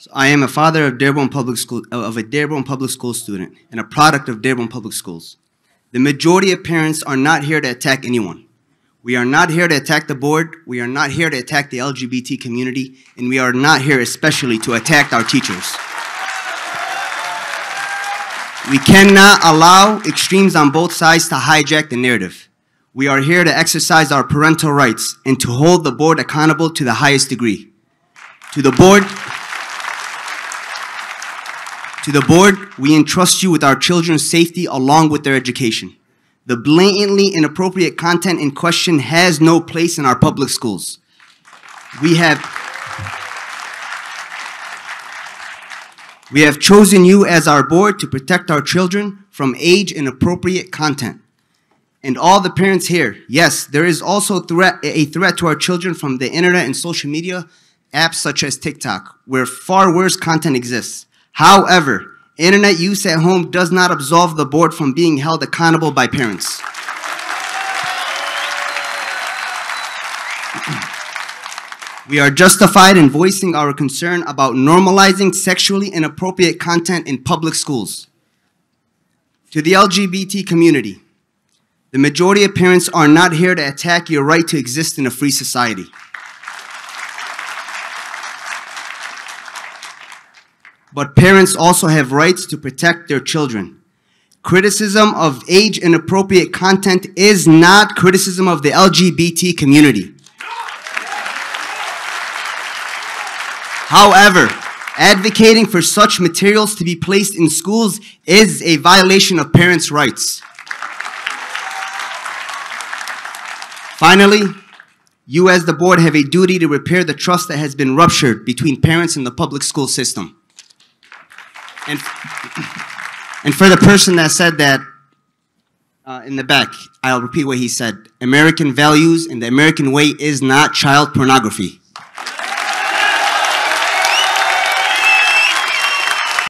So I am a father of Dearborn Public School of a Dearborn Public School student and a product of Dearborn Public Schools. The majority of parents are not here to attack anyone. We are not here to attack the board. We are not here to attack the LGBT community, and we are not here especially to attack our teachers. We cannot allow extremes on both sides to hijack the narrative. We are here to exercise our parental rights and to hold the board accountable to the highest degree. To the board, to the board, we entrust you with our children's safety along with their education. The blatantly inappropriate content in question has no place in our public schools. We have We have chosen you as our board to protect our children from age inappropriate content. And all the parents here, yes, there is also threat, a threat to our children from the internet and social media apps such as TikTok, where far worse content exists. However, internet use at home does not absolve the board from being held accountable by parents. We are justified in voicing our concern about normalizing sexually inappropriate content in public schools. To the LGBT community, the majority of parents are not here to attack your right to exist in a free society. But parents also have rights to protect their children. Criticism of age inappropriate content is not criticism of the LGBT community. However, advocating for such materials to be placed in schools is a violation of parents' rights. Finally, you as the board have a duty to repair the trust that has been ruptured between parents and the public school system. And, and for the person that said that uh, in the back, I'll repeat what he said. American values and the American way is not child pornography.